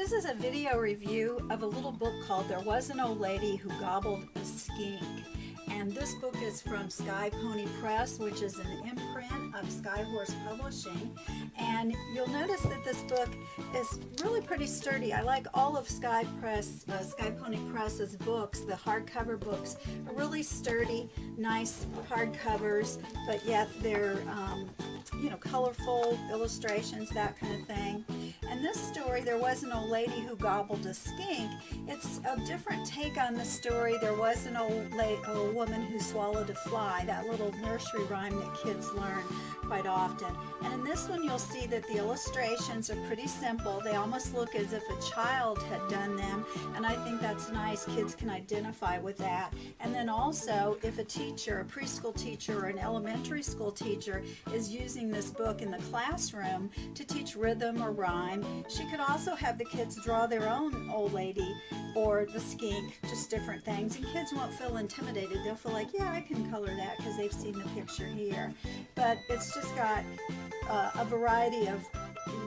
This is a video review of a little book called There Was an Old Lady Who Gobbled a Skink. And this book is from Sky Pony Press, which is an imprint of Skyhorse Publishing. And you'll notice that this book is really pretty sturdy. I like all of Sky Press, uh, Sky Pony Press's books. The hardcover books really sturdy, nice hardcovers, but yet they're um, you know, colorful illustrations, that kind of thing. And this story, There Was an Old Lady Who Gobbled a Skink, it's a different take on the story. There was an old, lady, old woman who swallowed a fly, that little nursery rhyme that kids learn quite often. And in this one, you'll see that the illustrations are pretty simple. They almost look as if a child had done them, and I think that's nice. Kids can identify with that. And then also, if a teacher, a preschool teacher, or an elementary school teacher is using this book in the classroom to teach rhythm or rhyme. She could also have the kids draw their own old lady or the skink, just different things. And kids won't feel intimidated. They'll feel like, yeah, I can color that because they've seen the picture here. But it's just got uh, a variety of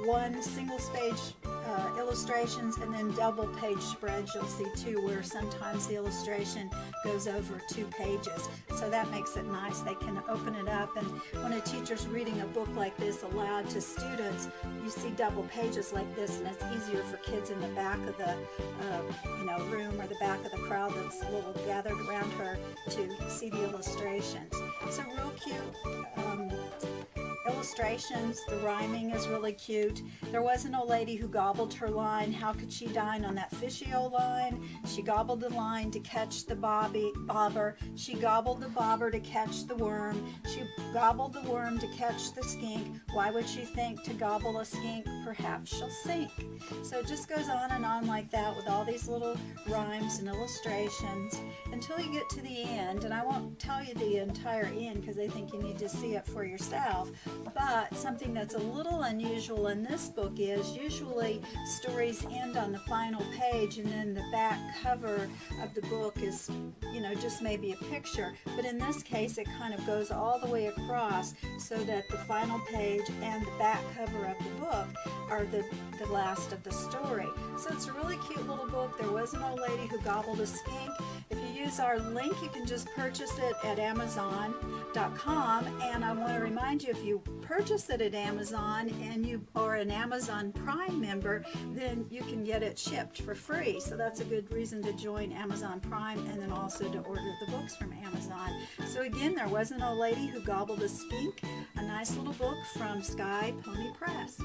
one single page uh, illustrations and then double page spreads you'll see too where sometimes the illustration goes over two pages. So that makes it nice they can open it up. And when a teacher's reading a book like this aloud to students you see double pages like this and it's easier for kids in the back of the uh, you know room or the back of the crowd that's a little gathered around her to see the illustrations. So illustrations. The rhyming is really cute. There was an old lady who gobbled her line. How could she dine on that fishy old line? She gobbled the line to catch the bobby, bobber. She gobbled the bobber to catch the worm. She gobbled the worm to catch the skink. Why would she think to gobble a skink? Perhaps she'll sink. So it just goes on and on like that with all these little rhymes and illustrations until you get to the end. And I won't tell you the entire end because I think you need to see it for yourself. But something that's a little unusual in this book is usually stories end on the final page and then the back cover of the book is, you know, just maybe a picture. But in this case, it kind of goes all the way across so that the final page and the back cover of the book are the, the last of the story. So it's a really cute little book. There was an old lady who gobbled a skink. If you use our link, you can just purchase it at Amazon.com. And I want to remind you, if you purchase it at Amazon and you are an Amazon Prime member, then you can get it shipped for free. So that's a good reason to join Amazon Prime and then also to order the books from Amazon. So again, there was an old lady who gobbled a skink, a nice little book from Sky Pony Press.